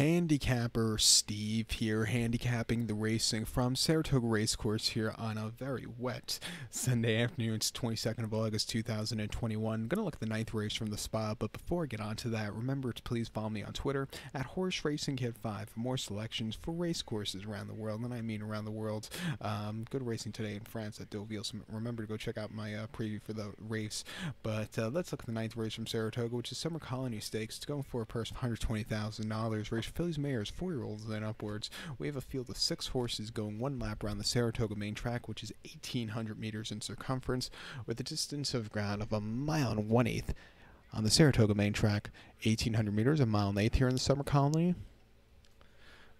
handicapper Steve here, handicapping the racing from Saratoga Racecourse here on a very wet Sunday afternoon. It's 22nd of August 2021. I'm Gonna look at the ninth race from the spot, but before I get on to that, remember to please follow me on Twitter at Horse Racing Kid 5 for more selections for race courses around the world, and I mean around the world. Um, good racing today in France at Deauville, so remember to go check out my uh, preview for the race. But uh, let's look at the ninth race from Saratoga, which is Summer Colony Stakes. It's going for a purse of $120,000. Race fillies, mares, four year olds, and upwards. We have a field of six horses going one lap around the Saratoga main track, which is 1,800 meters in circumference, with a distance of ground of a mile and one eighth on the Saratoga main track, 1,800 meters, a mile and eighth here in the summer colony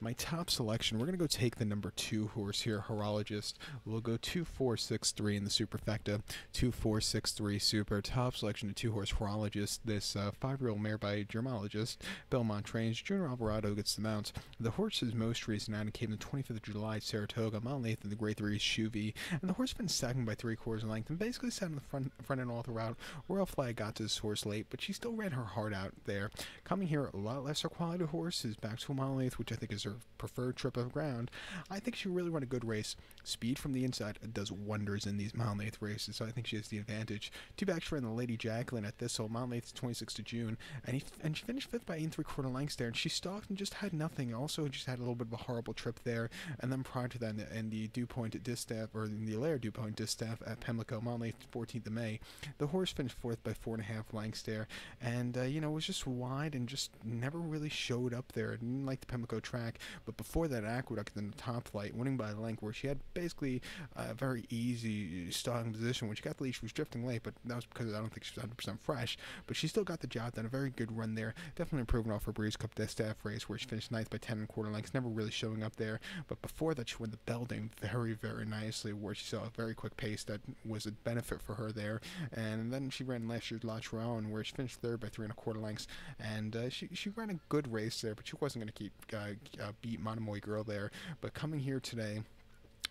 my top selection, we're going to go take the number two horse here, Horologist. We'll go 2463 in the Superfecta, 2463 Super. Top selection of two horse Horologist. This uh, five year old mare by Gemologist. Belmont trains. Junior Alvarado gets the mount. The horse's most recent outing came the 25th of July at Saratoga, eighth in the Grade 3 Shuvee. And the horse been second by three quarters in length and basically sat in the front, front end all throughout. Royal Flag got to this horse late, but she still ran her heart out there. Coming here, a lot lesser quality horse is back to a mile eighth, which I think is her preferred trip of ground, I think she really run a good race. Speed from the inside does wonders in these mile and eighth races, so I think she has the advantage. Two back she ran the Lady Jacqueline at Thistle, mile and eighth, 26th of June, and he and she finished fifth by eight and three quarter lengths there, and she stalked and just had nothing. Also, just had a little bit of a horrible trip there, and then prior to that, in the duPont Distaff or in the Allaire duPont Distaff at Pimlico, mile and eighth, 14th of May, the horse finished fourth by four and a half lengths there, and uh, you know was just wide and just never really showed up there. Didn't like the Pimlico track, but before that, Aqueduct in the top flight, winning by a length, where she had basically a very easy starting position. When she got the lead, she was drifting late, but that was because I don't think she was 100% fresh. But she still got the job done. A very good run there. Definitely improving off her Breeders' Cup Distaff race, where she finished ninth by 10 and a quarter lengths, never really showing up there. But before that, she won the Beldame very, very nicely, where she saw a very quick pace that was a benefit for her there. And then she ran last year's La Troienne, where she finished third by three and a quarter lengths. And uh, she, she ran a good race there, but she wasn't going to keep uh, uh, beat Monomoy Girl there. But coming here today,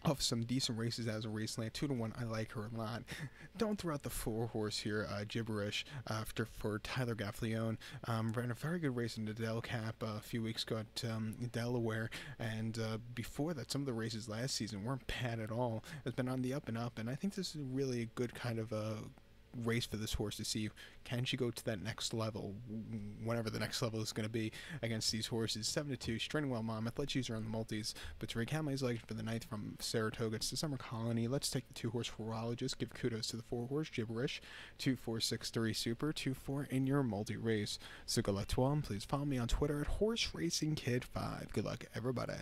of some decent races as a raceland. Two to one, I like her a lot. Don't throw out the four horse here, uh, gibberish after for Tyler Gaffalione. Um, ran a very good race in the Del Cap uh, a few weeks ago at um, Delaware, and uh, before that, some of the races last season weren't bad at all. It's been on the up and up, and I think this is really a good kind of a race for this horse to see can she go to that next level, whenever the next level is going to be against these horses. Seven to two, training well, Monmouth. Let's use her on the multis. But to recount my selection for the ninth from Saratoga, it's the Summer Colony. Let's take the two horse horologist. Give kudos to the four horse gibberish. Two four six three super. Two four in your multi race. So good luck to all. Please follow me on Twitter at Horse Racing Kid Five. Good luck, everybody.